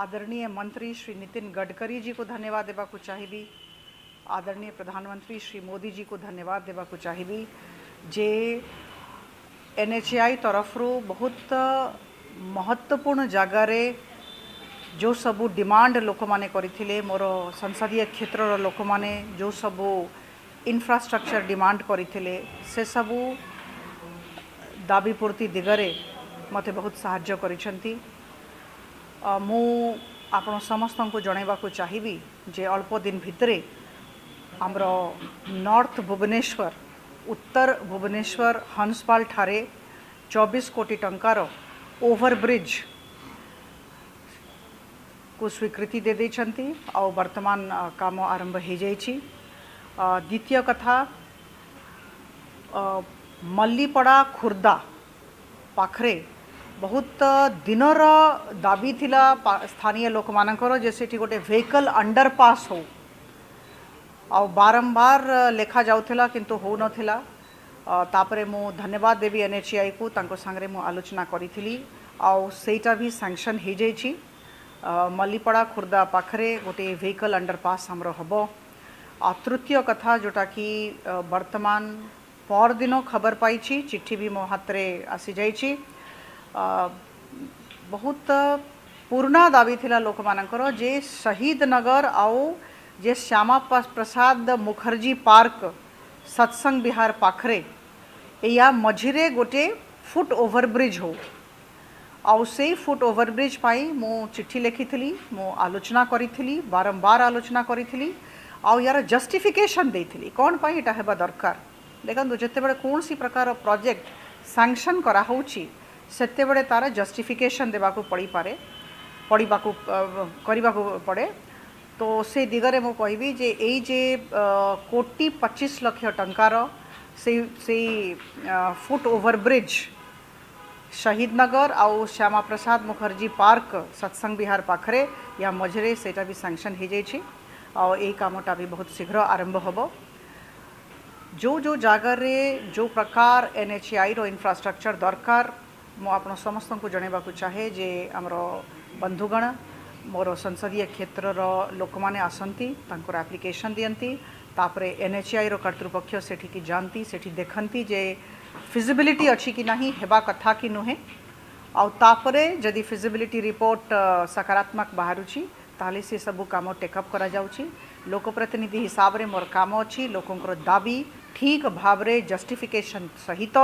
आदरणीय मंत्री श्री नितिन गडकरी जी को धन्यवाद देवाक चाहिए आदरणीय प्रधानमंत्री श्री मोदी जी को धन्यवाद देवाक चाहिए जे तरफ रू बहुत महत्वपूर्ण जगार जो सबू डिमांड लोक मैंने मोर संसदीय क्षेत्र लोक मैंने जो सब इनफ्रास्ट्रक्चर डिमांड करते से सबू दाबी पूर्ति दिगरे मत बहुत साहय मु आपण समस्त को जनवा चाहिए जे अल्प दिन भितरे आमर नॉर्थ भुवनेश्वर उत्तर भुवनेश्वर हंसपाल ठारे 24 कोटी टंकार ओवरब्रिज को स्वीकृति दे देती वर्तमान काम आरंभ हो जा द्वितीय कथा मल्लीपड़ा खुर्दा पाखरे ବହୁତ ଦିନର ଦାବି ଥିଲା ସ୍ଥାନୀୟ ଲୋକମାନଙ୍କର ଯେ ସେଠି ଗୋଟେ ଭେହିକଲ୍ ଅଣ୍ଡରପାସ୍ ହେଉ ଆଉ ବାରମ୍ବାର ଲେଖାଯାଉଥିଲା କିନ୍ତୁ ହେଉନଥିଲା ତାପରେ ମୁଁ ଧନ୍ୟବାଦ ଦେବି ଏନ୍ଏଚ୍ଆଇକୁ ତାଙ୍କ ସାଙ୍ଗରେ ମୁଁ ଆଲୋଚନା କରିଥିଲି ଆଉ ସେଇଟା ବି ସାଙ୍କସନ୍ ହୋଇଯାଇଛି ମଲ୍ଲିପଡ଼ା ଖୋର୍ଦ୍ଧା ପାଖରେ ଗୋଟିଏ ଭେହିକଲ୍ ଅଣ୍ଡରପାସ୍ ଆମର ହେବ ଆଉ ତୃତୀୟ କଥା ଯେଉଁଟାକି ବର୍ତ୍ତମାନ ପରଦିନ ଖବର ପାଇଛି ଚିଠି ବି ମୋ ହାତରେ ଆସିଯାଇଛି बहुत पुर्णा दावी लोक मान जे शहीद नगर आउ जे श्यामा प्रसाद मुखर्जी पार्क सत्संग विहार पाखरे या मझीरे गोटे फुट ओवरब्रिज हो आउ से फुट ओवरब्रिज पाई मु चिट्ठी लिखी मु आलोचना करी बारंबार आलोचना करी आउ यार जस्टिफिकेशन दे कौन पाई यहाँ दरकार देखो जिते बड़े कौन सी प्रकार प्रोजेक्ट सांशन करा हो ची। से तार जस्टिफिकेसन देवा पड़ पाए पढ़ा पड़े तो से दिगरे मुझे कह जे ये कोटि पचीस लक्ष ट फुट ओवर ब्रिज शहीद नगर आउ श्यामा प्रसाद मुखर्जी पार्क सत्संग विहार पाखरे या मझे से सांक्शन हो जाए यही कमटा भी बहुत शीघ्र आरंभ हम जो जो जगार जो प्रकार एन एच आई रो इंफ्रास्ट्रक्चर दरकार मुझ समस्त जनवाक चाहे जे आम बंधुगण मोर संसदीय क्षेत्र रोक मैंने आसती आप्लिकेसन दिंती एन एच आई रतृपक्ष से जाती से देखती जे फिजबिलिटी अच्छी कि नहीं हेबा कथा कि नुहे आदि फिजबिलिटी रिपोर्ट सकारात्मक बाहर तेल सी सब कम टेकअप कर लोकप्रतिनिधि हिसाब से मोर काम अच्छी लोकंर दाबी ठीक भाव जस्टिफिकेसन सहित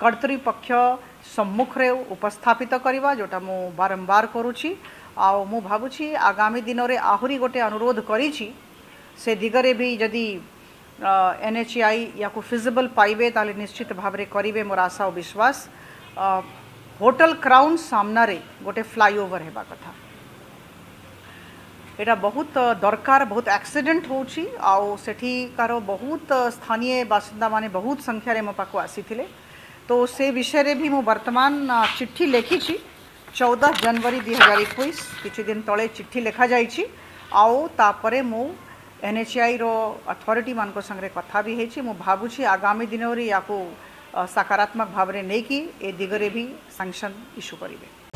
कर्तृपक्ष सम्मुखें उपस्थापित करवा जोटा मु बारंबार करुच्ची आ मु भावी आगामी दिन में आहरी गोटे अनुरोध कर दिगरे भी जदि एन एच आई या फिजेबल पाइबे निश्चित भाव करेंगे मोर आशा और विश्वास होटल क्राउन सामने गोटे फ्लाईओवर होगा कथा यहाँ बहुत दरकार बहुत एक्सीडेंट हो होठिकार बहुत स्थानीय बासिंदा मान बहुत संख्यार मो पाक आसी तो से विषय भी मुझे वर्तमान चिट्ठी लिखी चौदह जनवरी दुई हजार एक किदिन तले चिट्ठी लिखा जापे मु एन एच आई रथरीटी मान संगे कथा भी होती मुझे भावुची आगामी दिन में या सकारात्मक भाव में नहीं कि दिगरे भी सांसन इश्यू करेंगे